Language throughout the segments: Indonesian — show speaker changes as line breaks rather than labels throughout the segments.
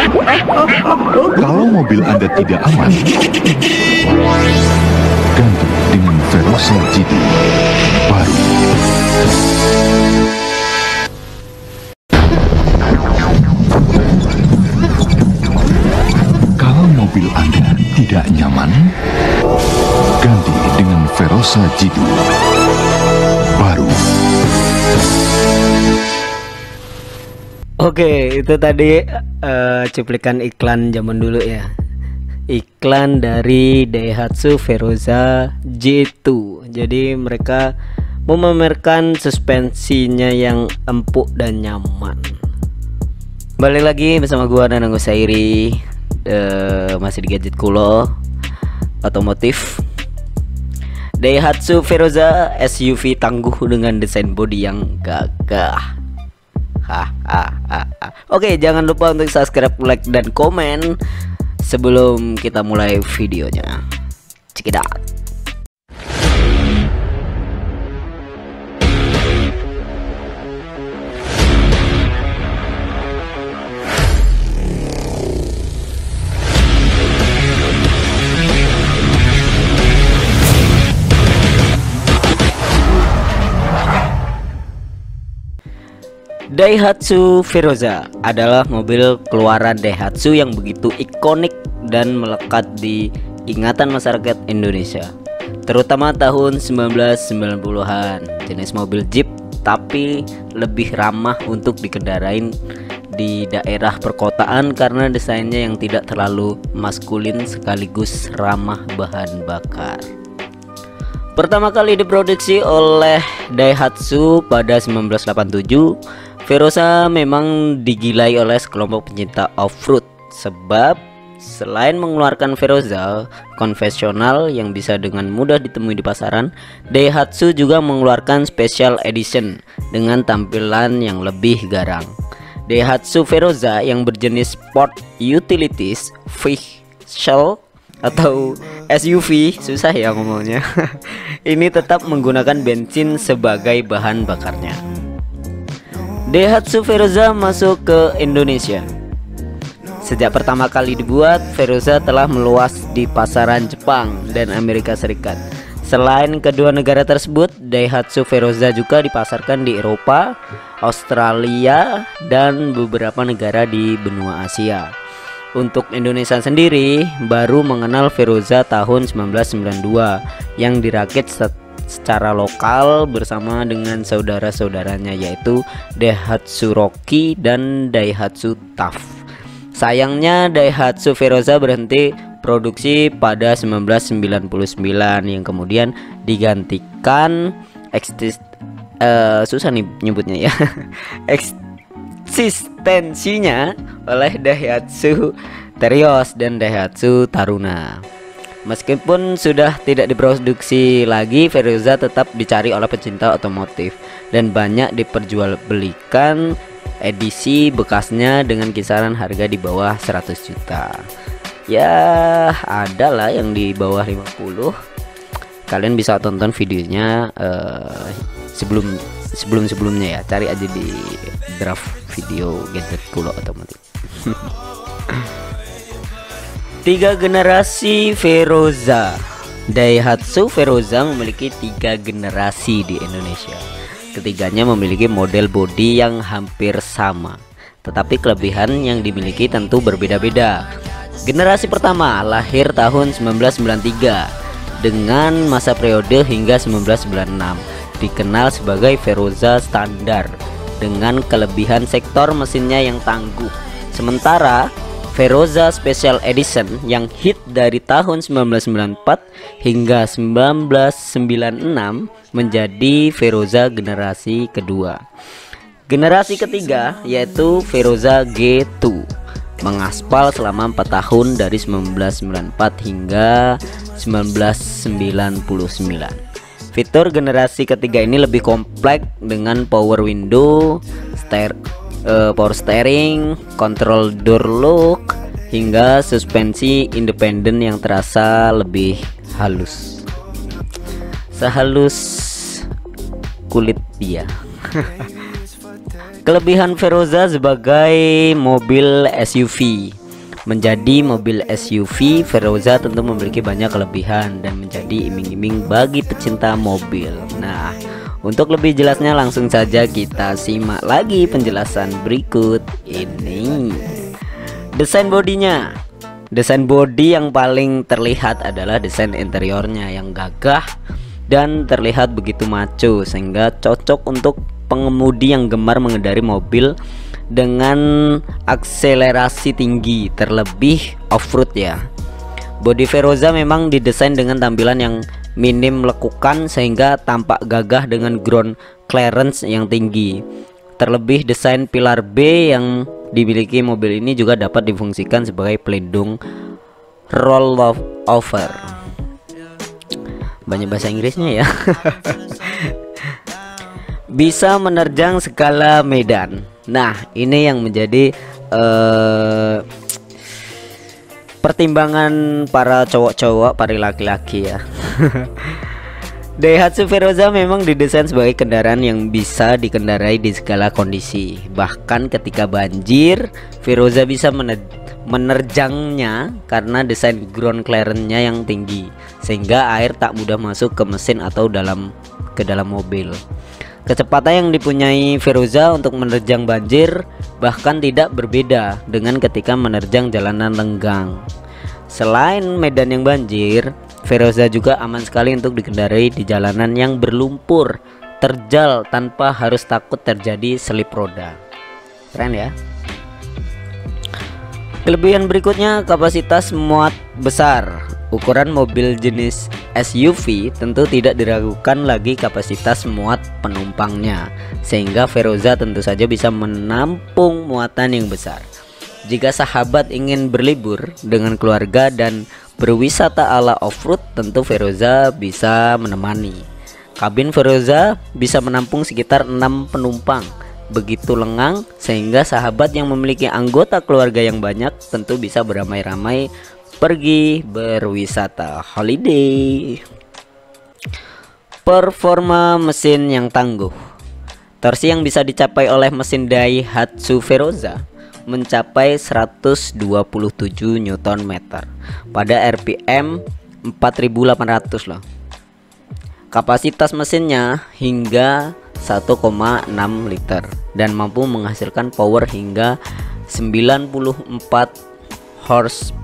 Kalau mobil Anda tidak aman, ganti dengan Verosa GT baru. Kalau mobil Anda tidak nyaman, ganti dengan Verosa GT baru.
Oke, itu tadi eh, cuplikan iklan zaman dulu ya. Iklan dari Daihatsu Veroza G2. Jadi mereka memamerkan suspensinya yang empuk dan nyaman. Balik lagi bersama gua dan Anggo Sairi eh, masih di gadget kulo otomotif Daihatsu Veroza SUV tangguh dengan desain bodi yang gagah. Oke, jangan lupa untuk subscribe, like, dan komen sebelum kita mulai videonya. Check Daihatsu Veroza adalah mobil keluaran Daihatsu yang begitu ikonik dan melekat di ingatan masyarakat Indonesia terutama tahun 1990-an jenis mobil Jeep tapi lebih ramah untuk dikendarai di daerah perkotaan karena desainnya yang tidak terlalu maskulin sekaligus ramah bahan bakar. Pertama kali diproduksi oleh Daihatsu pada 1987, Verosa memang digilai oleh sekelompok pencinta off-road sebab selain mengeluarkan Verosa konvensional yang bisa dengan mudah ditemui di pasaran, Daihatsu juga mengeluarkan special edition dengan tampilan yang lebih garang. Daihatsu Verosa yang berjenis Sport Utilities Vehicle atau SUV susah ya ngomongnya ini tetap menggunakan bensin sebagai bahan bakarnya Daihatsu Veroza masuk ke Indonesia Sejak pertama kali dibuat, Veroza telah meluas di pasaran Jepang dan Amerika Serikat. Selain kedua negara tersebut, Daihatsu Veroza juga dipasarkan di Eropa, Australia, dan beberapa negara di benua Asia. Untuk Indonesia sendiri baru mengenal Veroza tahun 1992 yang dirakit secara lokal bersama dengan saudara-saudaranya yaitu Daihatsu Rocky dan Daihatsu Tough. Sayangnya Daihatsu Veroza berhenti produksi pada 1999 yang kemudian digantikan eksis eh, susah nih nyebutnya ya. eksistensinya oleh Daihatsu Terios dan Daihatsu Taruna. Meskipun sudah tidak diproduksi lagi, Veroza tetap dicari oleh pecinta otomotif dan banyak diperjualbelikan edisi bekasnya dengan kisaran harga di bawah 100 juta. Ya, ada lah yang di bawah 50. Kalian bisa tonton videonya eh, sebelum sebelum sebelumnya ya. Cari aja di draft video gadget kulo otomotif. Tiga generasi Veroza Daihatsu Veroza memiliki tiga generasi di Indonesia. Ketiganya memiliki model bodi yang hampir sama Tetapi kelebihan yang dimiliki tentu berbeda-beda. Generasi pertama lahir tahun 1993 Dengan masa periode hingga 1996 Dikenal sebagai Veroza standar Dengan kelebihan sektor mesinnya yang tangguh. Sementara Veroza Special Edition yang hit dari tahun 1994 hingga 1996 menjadi Veroza generasi kedua. Generasi ketiga yaitu Veroza G2 mengaspal selama 4 tahun dari 1994 hingga 1999. Fitur generasi ketiga ini lebih kompleks dengan power window, steer, uh, power steering, control door lock, hingga suspensi independen yang terasa lebih halus. Sehalus kulit dia. Kelebihan Veroza sebagai mobil SUV Menjadi mobil SUV, Veroza tentu memiliki banyak kelebihan dan menjadi iming-iming bagi pecinta mobil. Nah, untuk lebih jelasnya langsung saja kita simak lagi penjelasan berikut ini. Desain bodinya. Desain bodi yang paling terlihat adalah desain interiornya yang gagah dan terlihat begitu maco sehingga cocok untuk pengemudi yang gemar mengendari mobil dengan akselerasi tinggi terlebih off-road ya Body Veroza memang didesain dengan tampilan yang minim lekukan sehingga tampak gagah dengan ground clearance yang tinggi. Terlebih desain pilar B yang dimiliki mobil ini juga dapat difungsikan sebagai pelindung roll over. Banyak bahasa Inggrisnya ya. Bisa menerjang segala medan. Nah, ini yang menjadi uh, pertimbangan para cowok-cowok, para laki-laki ya. Daihatsu Veroza memang didesain sebagai kendaraan yang bisa dikendarai di segala kondisi. Bahkan ketika banjir, Veroza bisa menerjangnya karena desain ground clearance-nya yang tinggi, sehingga air tak mudah masuk ke mesin atau dalam ke dalam mobil. Kecepatan yang dipunyai Feruza untuk menerjang banjir bahkan tidak berbeda dengan ketika menerjang jalanan lenggang. Selain medan yang banjir, Feroza juga aman sekali untuk dikendarai di jalanan yang berlumpur, terjal tanpa harus takut terjadi selip roda. Keren ya? Kelebihan berikutnya kapasitas muat besar. Ukuran mobil jenis SUV tentu tidak diragukan lagi kapasitas muat penumpangnya Sehingga Veroza tentu saja bisa menampung muatan yang besar. Jika sahabat ingin berlibur dengan keluarga dan berwisata ala off-road tentu Veroza bisa menemani. Kabin Veroza bisa menampung sekitar 6 penumpang. Begitu lengang sehingga sahabat yang memiliki anggota keluarga yang banyak tentu bisa beramai-ramai pergi berwisata holiday. Performa mesin yang tangguh. Torsi yang bisa dicapai oleh mesin Daihatsu Veroza mencapai 127 Nm pada RPM 4800 loh. Kapasitas mesinnya hingga 1,6 liter dan mampu menghasilkan power hingga 94 horsepower.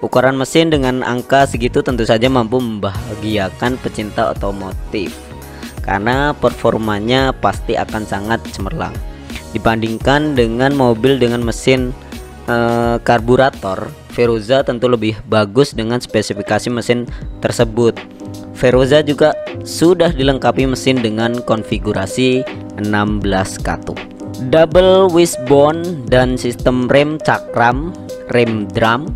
Ukuran mesin dengan angka segitu tentu saja mampu membahagiakan pecinta otomotif karena performanya pasti akan sangat cemerlang. Dibandingkan dengan mobil dengan mesin e, karburator Veruza tentu lebih bagus dengan spesifikasi mesin tersebut. Veruza juga sudah dilengkapi mesin dengan konfigurasi 16 katup double wishbone dan sistem rem cakram rem drum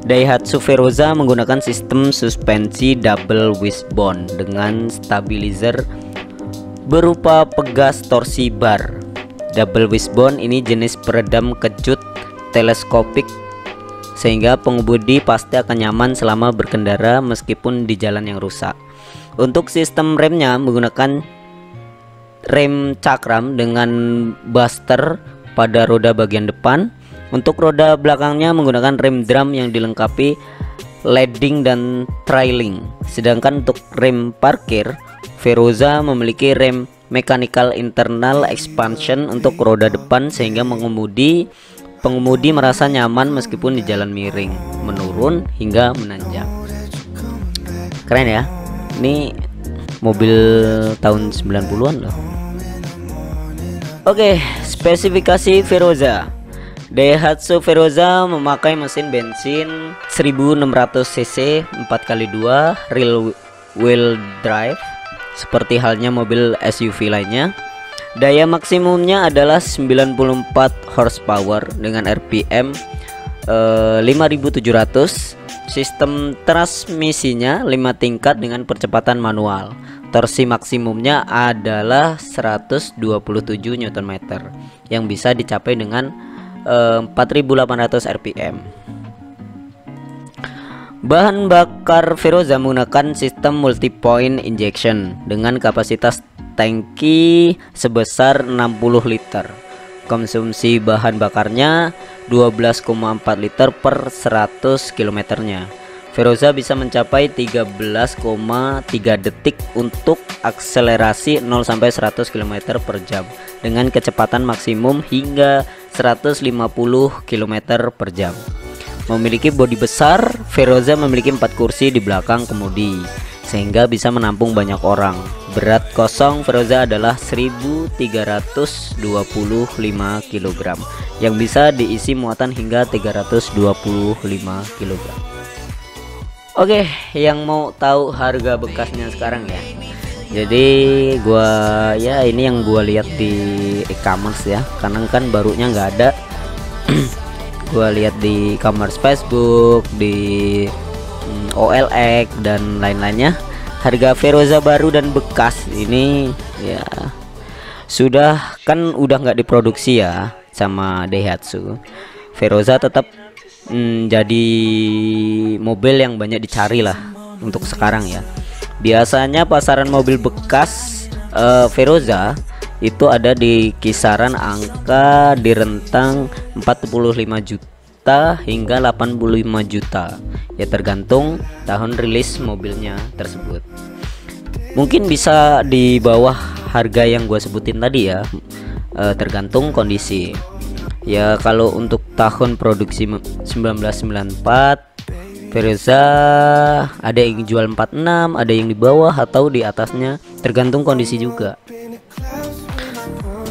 Daihatsu Veroza menggunakan sistem suspensi double wishbone dengan stabilizer berupa pegas torsi bar. Double wishbone ini jenis peredam kejut teleskopik sehingga pengemudi pasti akan nyaman selama berkendara meskipun di jalan yang rusak. Untuk sistem remnya menggunakan rem cakram dengan buster pada roda bagian depan untuk roda belakangnya menggunakan rem drum yang dilengkapi leading dan trailing. Sedangkan untuk rem parkir, Veroza memiliki rem mechanical internal expansion untuk roda depan sehingga mengemudi pengemudi merasa nyaman meskipun di jalan miring, menurun hingga menanjak. Keren ya. Ini mobil tahun 90-an loh. Oke, spesifikasi Veroza. Daihatsu Veroza memakai mesin bensin 1600 cc 4x2 real wheel drive seperti halnya mobil SUV lainnya. Daya maksimumnya adalah 94 horsepower dengan RPM eh, 5700. Sistem transmisinya 5 tingkat dengan percepatan manual. Torsi maksimumnya adalah 127 Nm yang bisa dicapai dengan 4800 rpm Bahan bakar Veroza menggunakan sistem multi point injection dengan kapasitas tangki sebesar 60 liter. Konsumsi bahan bakarnya 12,4 liter per 100 kilometernya. Feroza bisa mencapai 13,3 detik untuk akselerasi 0 sampai 100 km per jam dengan kecepatan maksimum hingga 150 km per jam. Memiliki bodi besar, Feroza memiliki 4 kursi di belakang kemudi sehingga bisa menampung banyak orang. Berat kosong Feroza adalah 1325 kg yang bisa diisi muatan hingga 325 kg. Oke, yang mau tahu harga bekasnya sekarang ya. Jadi gua ya ini yang gua lihat di e-commerce ya. Karena kan barunya nggak ada. gua lihat di e-commerce Facebook, di mm, OLX dan lain-lainnya harga Feroza baru dan bekas ini ya sudah kan udah nggak diproduksi ya sama Daihatsu Feroza tetap mm, jadi mobil yang banyak dicari lah untuk sekarang ya. Biasanya pasaran mobil bekas uh, Feroza itu ada di kisaran angka di rentang 45 juta hingga 85 juta. Ya tergantung tahun rilis mobilnya tersebut. Mungkin bisa di bawah harga yang gue sebutin tadi ya. E, tergantung kondisi ya kalau untuk tahun produksi 1994 Verza ada yang jual 46 ada yang di bawah atau di atasnya tergantung kondisi juga.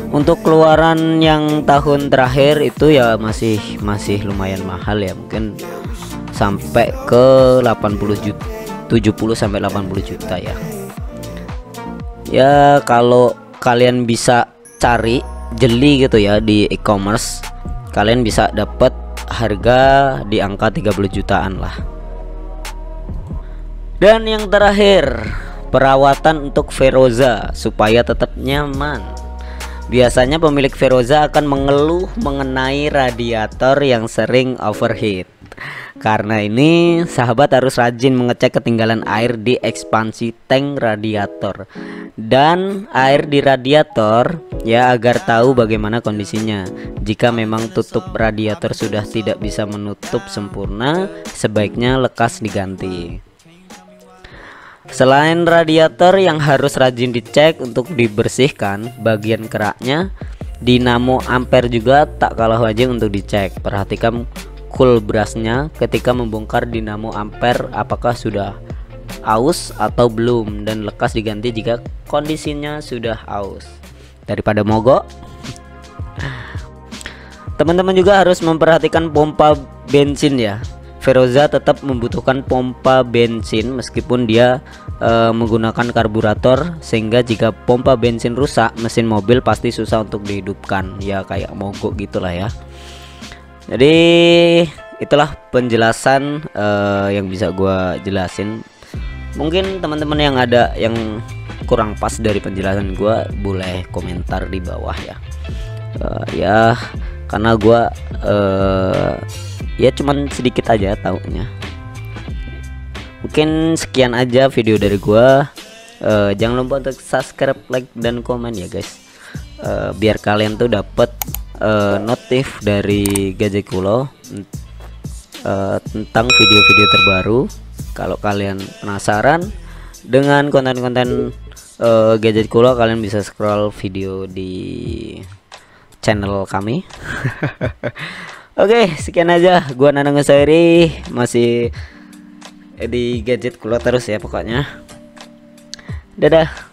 Untuk keluaran yang tahun terakhir itu ya masih masih lumayan mahal ya mungkin sampai ke 80 juta 70 sampai 80 juta ya. Ya kalau kalian bisa cari jeli gitu ya di e-commerce kalian bisa dapat harga di angka 30 jutaan lah. Dan yang terakhir perawatan untuk Feroza supaya tetap nyaman. Biasanya pemilik Feroza akan mengeluh mengenai radiator yang sering overheat karena ini sahabat harus rajin mengecek ketinggalan air di ekspansi tank radiator dan air di radiator ya agar tahu bagaimana kondisinya. Jika memang tutup radiator sudah tidak bisa menutup sempurna, sebaiknya lekas diganti. Selain radiator yang harus rajin dicek untuk dibersihkan bagian keraknya, dinamo ampere juga tak kalah wajib untuk dicek. Perhatikan cool brushnya ketika membongkar dinamo ampere apakah sudah aus atau belum dan lekas diganti jika kondisinya sudah aus. Daripada mogok teman-teman juga harus memperhatikan pompa bensin ya. Feroza tetap membutuhkan pompa bensin meskipun dia e, menggunakan karburator sehingga jika pompa bensin rusak mesin mobil pasti susah untuk dihidupkan. Ya kayak mogok gitulah ya jadi itulah penjelasan uh, yang bisa gue jelasin. Mungkin teman-teman yang ada yang kurang pas dari penjelasan gue boleh komentar di bawah ya. Uh, ya karena gue uh, ya cuman sedikit aja taunya. Mungkin sekian aja video dari gue uh, jangan lupa untuk subscribe like dan komen ya guys. Uh, biar kalian tuh dapat uh, notif dari Gadget Kulo uh, tentang video-video terbaru. Kalau kalian penasaran dengan konten-konten uh, Gadget Kulo, kalian bisa scroll video di channel kami. Oke, okay, sekian aja. Gua Nanang Ngesairi masih di Gadget Kulo terus ya pokoknya. Dadah.